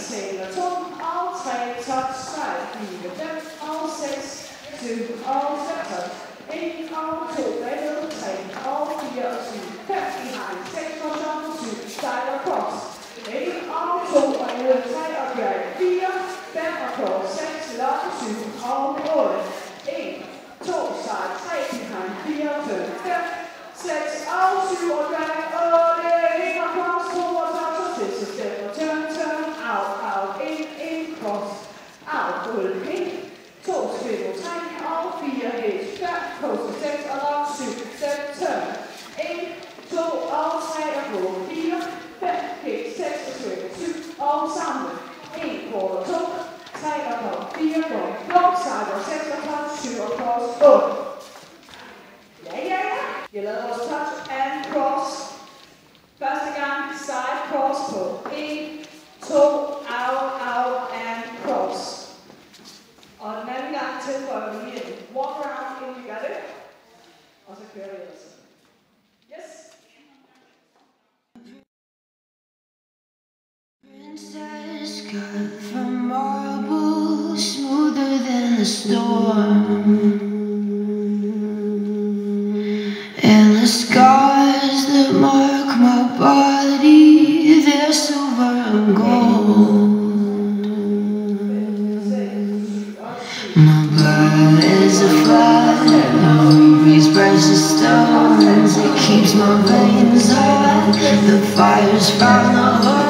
spelen tom, al 2 tot 5, 4, 5, al 6, 7, al 7, 1, al 2, 3, 2, al 4, 2, 5 behind, 6 tot 7, across, 2, 3, 7 og samle, 1, quarter 2, 3 og gå, 4 gå, blok, side og 6 og touch, 7 og cross, 8. Ja, ja, ja. Jeg lavede vores touch and cross. Første gang side cross på 1, 2, out, out and cross. Og den anden gang tilføjer vi en walk around, inden vi gør det. Og så kører vi ellers. Yes. Princess cut from marble, smoother than the storm. And the scars that mark my body, they're silver and gold. My blood is a flood, rubies, precious stones. It keeps my veins hot. The fire's from the